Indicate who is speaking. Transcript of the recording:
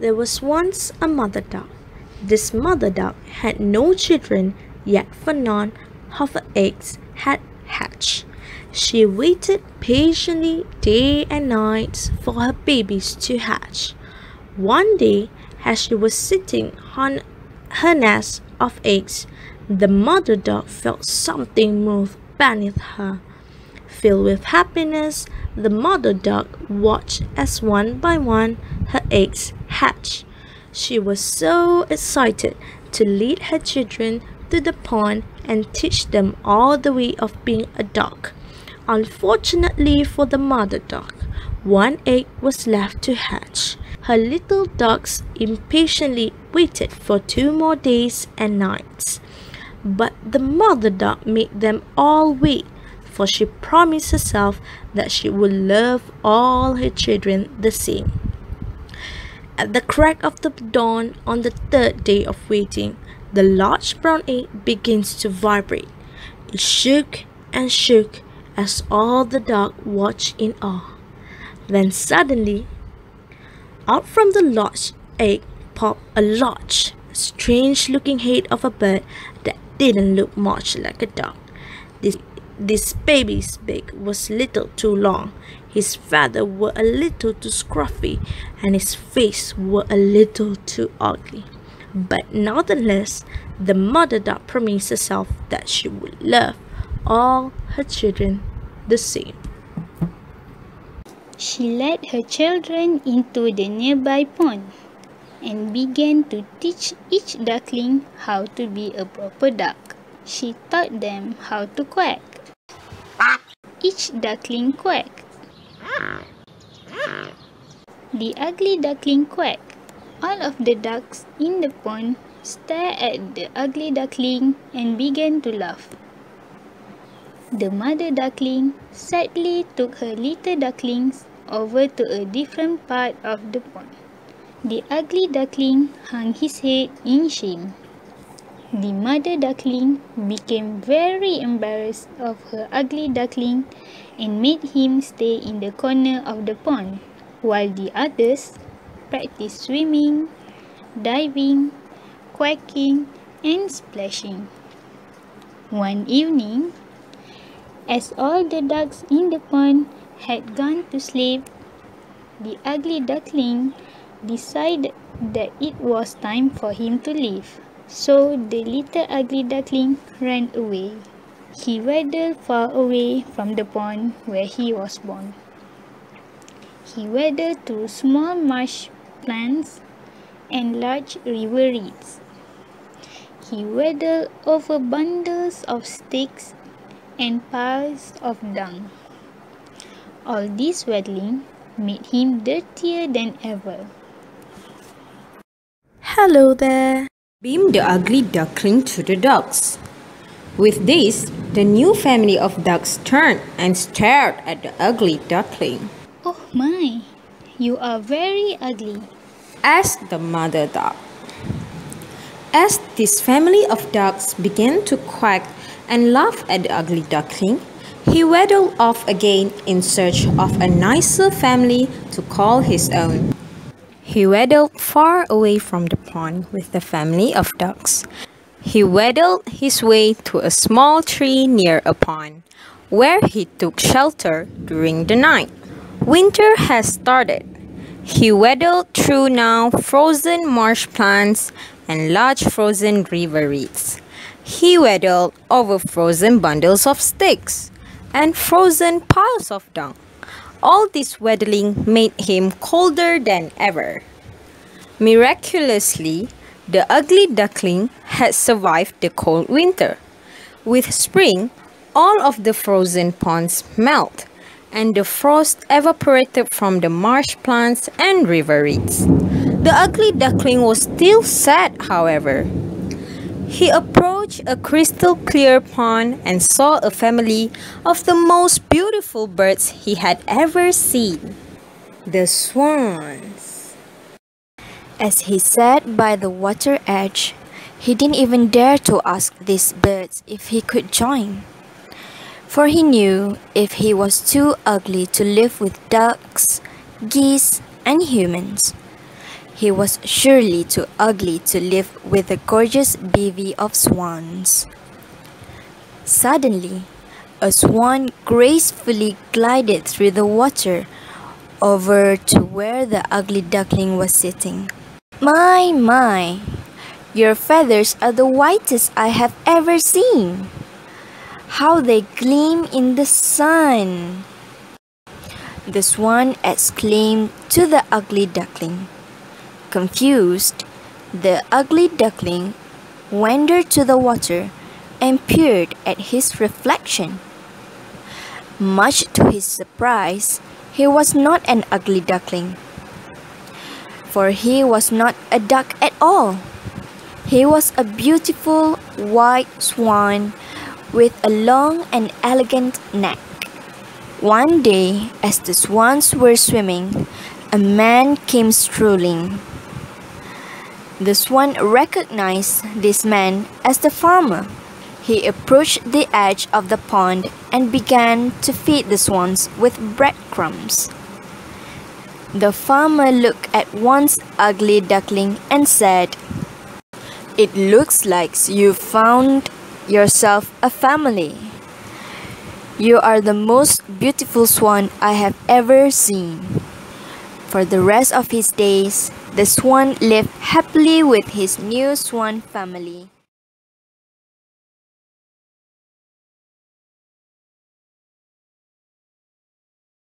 Speaker 1: There was once a mother duck. This mother duck had no children, yet for none of her eggs had hatched. She waited patiently day and night for her babies to hatch. One day, as she was sitting on her nest of eggs, the mother duck felt something move beneath her. Filled with happiness, the mother duck watched as one by one her eggs hatched. She was so excited to lead her children to the pond and teach them all the way of being a duck. Unfortunately for the mother duck, one egg was left to hatch. Her little ducks impatiently waited for two more days and nights. But the mother duck made them all wait, for she promised herself that she would love all her children the same. At the crack of the dawn on the third day of waiting, the large brown egg begins to vibrate. It shook and shook as all the ducks watched in awe. Then suddenly, out from the large egg popped a large, strange looking head of a bird that didn't look much like a dog. This, this baby's beak was little too long, his feathers were a little too scruffy, and his face were a little too ugly. But nonetheless, the mother duck promised herself that she would love all her children the same.
Speaker 2: She led her children into the nearby pond and began to teach each duckling how to be a proper duck. She taught them how to quack. Each duckling quacked. The ugly duckling quacked. All of the ducks in the pond stared at the ugly duckling and began to laugh. The mother duckling sadly took her little ducklings over to a different part of the pond. The ugly duckling hung his head in shame. The mother duckling became very embarrassed of her ugly duckling and made him stay in the corner of the pond, while the others practiced swimming, diving, quacking, and splashing. One evening, as all the ducks in the pond had gone to sleep, the ugly duckling decided that it was time for him to leave. So the little ugly duckling ran away. He waddled far away from the pond where he was born. He waddled through small marsh plants and large river reeds. He waddled over bundles of sticks and piles of dung. All this waddling made him dirtier than ever.
Speaker 1: Hello there.
Speaker 3: Beamed the ugly duckling to the ducks. With this, the new family of ducks turned and stared at the ugly duckling.
Speaker 2: Oh my, you are very ugly,
Speaker 3: asked the mother duck. As this family of ducks began to quack and laugh at the ugly duckling, he waddled off again in search of a nicer family to call his own. He waddled far away from the pond with the family of ducks. He waddled his way to a small tree near a pond, where he took shelter during the night. Winter has started. He waddled through now frozen marsh plants and large frozen river reeds. He waddled over frozen bundles of sticks and frozen piles of dung. All this waddling made him colder than ever. Miraculously, the ugly duckling had survived the cold winter. With spring, all of the frozen ponds melt and the frost evaporated from the marsh plants and river reeds. The ugly duckling was still sad, however. He approached a crystal clear pond and saw a family of the most beautiful birds he had ever seen the swans.
Speaker 4: As he sat by the water edge, he didn't even dare to ask these birds if he could join. For he knew if he was too ugly to live with ducks, geese, and humans, He was surely too ugly to live with the gorgeous bevy of swans. Suddenly, a swan gracefully glided through the water over to where the ugly duckling was sitting. My, my, your feathers are the whitest I have ever seen. How they gleam in the sun! The swan exclaimed to the ugly duckling. Confused, the ugly duckling wandered to the water and peered at his reflection. Much to his surprise, he was not an ugly duckling, for he was not a duck at all. He was a beautiful white swan with a long and elegant neck. One day, as the swans were swimming, a man came strolling. The swan recognized this man as the farmer. He approached the edge of the pond and began to feed the swans with breadcrumbs. The farmer looked at once ugly duckling and said, It looks like you found yourself a family. You are the most beautiful swan I have ever seen. For the rest of his days, the swan lived happily with his new swan family.